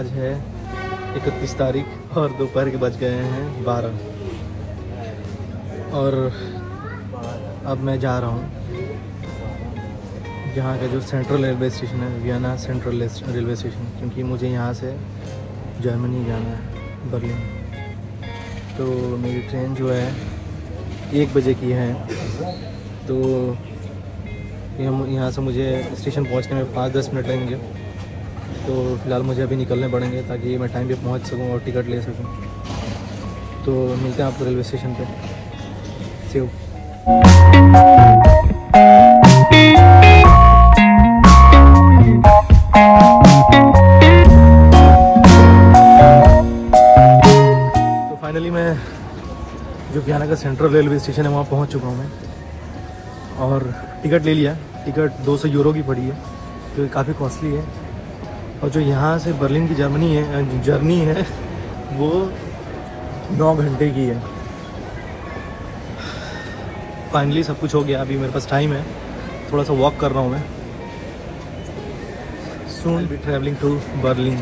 आज है इकतीस तारीख और दोपहर के बज गए हैं बारह। और अब मैं जा रहा हूँ यहाँ का जो सेंट्रल रेलवे स्टेशन है वियना सेंट्रल रेलवे स्टेशन क्योंकि मुझे यहाँ से जर्मनी जाना है बर्लिन तो मेरी ट्रेन जो है, एक बजे की है। तो यहाँ से मुझे स्टेशन पहुँचने में पाँच दस मिनट लगेंगे। तो फ़िलहाल मुझे अभी निकलने पड़ेंगे ताकि मैं टाइम पे पहुँच सकूँ और टिकट ले सकूँ। तो मिलते हैं आपको रेलवे स्टेशन पे। सेव तो फाइनली मैं जो वियाना का सेंट्रल रेलवे स्टेशन है, वहाँ पहुँच चुका हूँ मैं। और टिकट ले लिया। टिकट 200 यूरो की पड़ी है, जो काफ़ी कॉस्टली है। और जो यहाँ से बर्लिन की जर्मनी है जर्नी है, वो नौ घंटे की है। फाइनली सब कुछ हो गया, अभी मेरे पास टाइम है। थोड़ा सा वॉक कर रहा हूँ मैं। Soon be travelling to Berlin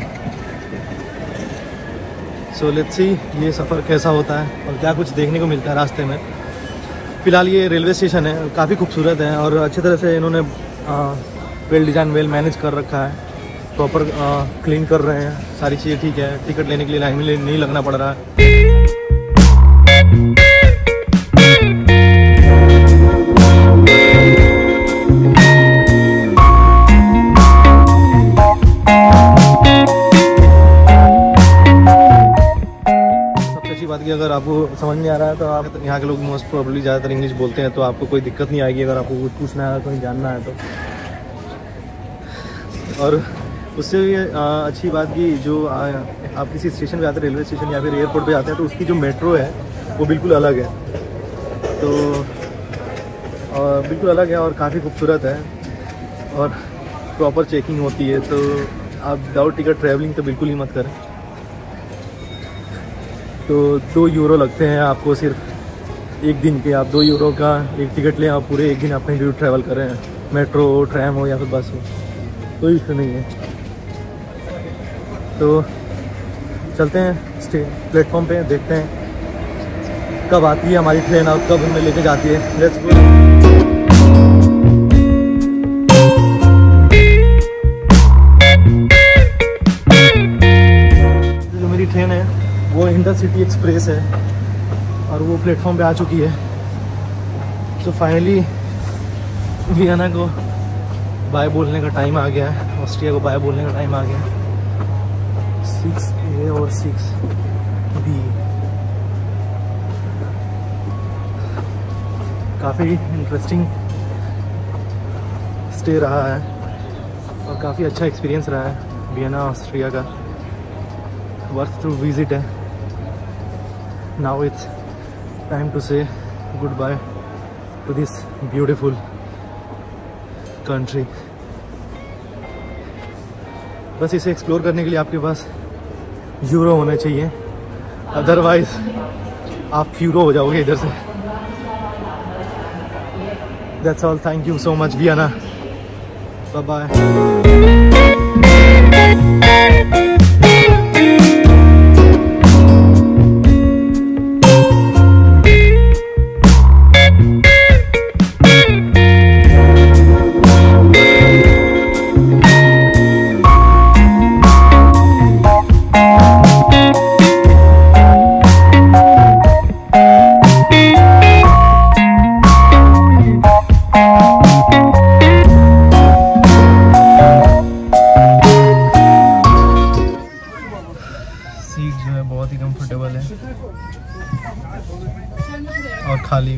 so let's see ये सफ़र कैसा होता है और क्या कुछ देखने को मिलता है रास्ते में। फ़िलहाल ये रेलवे स्टेशन है, काफ़ी खूबसूरत है और अच्छी तरह से इन्होंने वेल डिज़ाइन, वेल मैनेज कर रखा है। प्रॉपर क्लीन कर रहे हैं। सारी चीज़ें ठीक है। टिकट लेने के लिए लाइन में नहीं लगना पड़ रहा। है बात की अगर आपको समझ नहीं आ रहा है तो आप यहाँ के लोग मोस्ट प्रॉब्ली ज़्यादातर इंग्लिश बोलते हैं तो आपको कोई दिक्कत नहीं आएगी। अगर आपको कुछ पूछना है कहीं जानना है तो। और उससे भी अच्छी बात की जो आप किसी स्टेशन पे आते हैं, रेलवे स्टेशन या फिर एयरपोर्ट पे आते हैं तो उसकी जो मेट्रो है, वो बिल्कुल अलग है। तो और बिल्कुल अलग है और काफ़ी खूबसूरत है और प्रॉपर चेकिंग होती है तो आप विदाउट टिकट ट्रैवलिंग तो बिल्कुल ही मत करें। तो दो यूरो लगते हैं आपको सिर्फ़ एक दिन के, आप दो यूरो का एक टिकट लें, आप पूरे एक दिन आप कहीं ट्रैवल कर मेट्रो हो ट्रैम हो या फिर बस हो, कोई इशू नहीं है। तो चलते हैं स्टे प्लेटफॉर्म पे देखते हैं कब आती है हमारी ट्रेन और कब हमें लेके जाती है। लेट्स गो जो मेरी ट्रेन है, वो इंटरसिटी एक्सप्रेस है और वो प्लेटफॉर्म पे आ चुकी है। तो फाइनली वियना को बाय बोलने का टाइम आ गया है ऑस्ट्रिया को बाय बोलने का टाइम आ गया सिक्स ए और सिक्स बी काफ़ी इंटरेस्टिंग स्टे रहा है और काफ़ी अच्छा एक्सपीरियंस रहा है वियना ऑस्ट्रिया का। वर्थ टू विज़िट है। Now it's time to say good bye to this beautiful country बस इसे एक्सप्लोर करने के लिए आपके पास यूरो होना चाहिए। अदरवाइज़ आप यूरो हो जाओगे इधर से। That's all thank you so much Vienna bye और खाली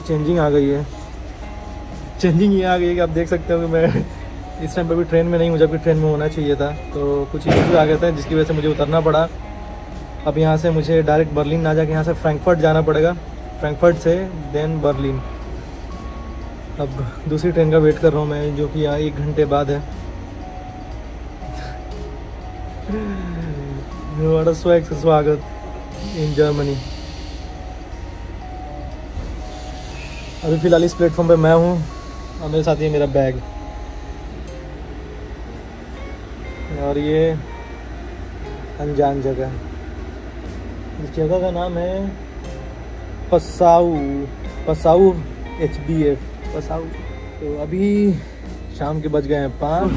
थोड़ी चेंजिंग आ गई है। चेंजिंग ये आ गई है कि आप देख सकते हो कि मैं इस टाइम पर भी ट्रेन में नहीं हूँ, जबकि ट्रेन में होना चाहिए था। तो कुछ इश्यूज़ आ गए थे, जिसकी वजह से मुझे उतरना पड़ा। अब यहाँ से मुझे डायरेक्ट बर्लिन ना जाके, यहाँ से फ्रैंकफर्ट जाना पड़ेगा। फ्रैंकफर्ट से देन बर्लिन अब दूसरी ट्रेन का वेट कर रहा हूँ मैं, जो कि यहाँ एक घंटे बाद है। स्वागत इन जर्मनी अभी फ़िलहाल इस प्लेटफॉर्म पे मैं हूँ और मेरे साथ ये मेरा बैग और ये अनजान जगह। है इस जगह का नाम है Passau Passau H B F Passau. तो अभी शाम के बज गए हैं पाँच।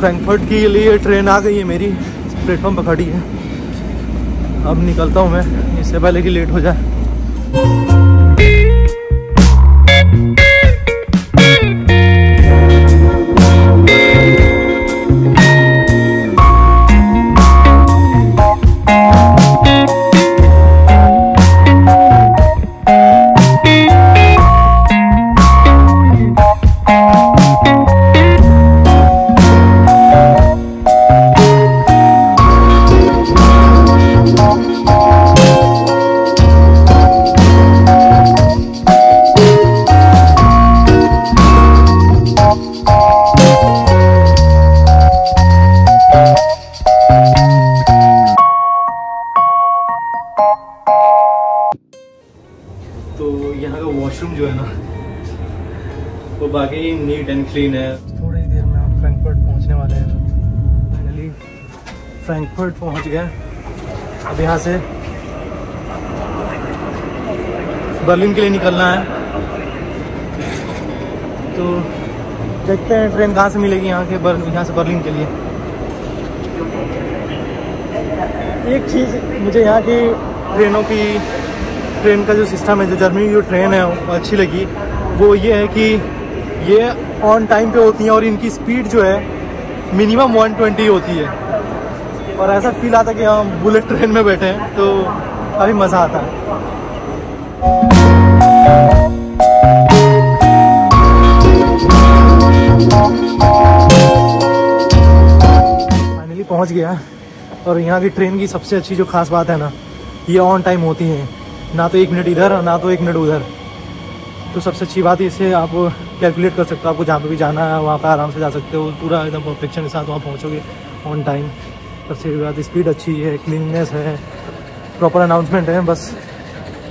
फ्रैंकफर्ट के लिए ट्रेन आ गई है मेरी। प्लेटफॉर्म पर खड़ी है। अब निकलता हूँ मैं। इससे पहले कि लेट हो जाए। बाकी नीट एंड क्लीन है। थोड़ी देर में हम फ्रैंकफर्ट पहुँचने वाले हैं। फाइनली फ्रैंकफर्ट पहुँच गए। अब यहाँ से बर्लिन के लिए निकलना है। तो देखते हैं ट्रेन कहाँ से मिलेगी यहाँ के बर, यहाँ से बर्लिन के लिए। एक चीज़ मुझे यहाँ की ट्रेनों की, ट्रेन का जो सिस्टम है, जो जर्मनी की जो ट्रेन है, वो अच्छी लगी। वो ये है कि ये ऑन टाइम पे होती हैं और इनकी स्पीड जो है मिनिमम 120 होती है। और ऐसा फील आता है कि हम बुलेट ट्रेन में बैठे हैं तो अभी मज़ा आता है। फाइनली पहुँच गया और यहाँ की ट्रेन की सबसे अच्छी जो खास बात है ना, ये ऑन टाइम होती हैं। ना तो एक मिनट इधर, ना तो एक मिनट उधर। तो सबसे अच्छी बात इसे आप कैलकुलेट कर सकते हो, आपको जहाँ पे भी जाना है, वहाँ पे आराम से जा सकते हो। पूरा एकदम परफेक्शन के साथ वहाँ पहुँचोगे ऑन टाइम सबसे बात स्पीड अच्छी है क्लीननेस है प्रॉपर अनाउंसमेंट है, बस।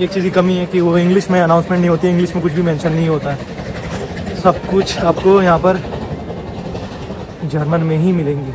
एक चीज़ की कमी है कि वो इंग्लिश में अनाउंसमेंट नहीं होती इंग्लिश में कुछ भी मैंशन नहीं होता है। सब कुछ आपको यहाँ पर जर्मन में ही मिलेंगी।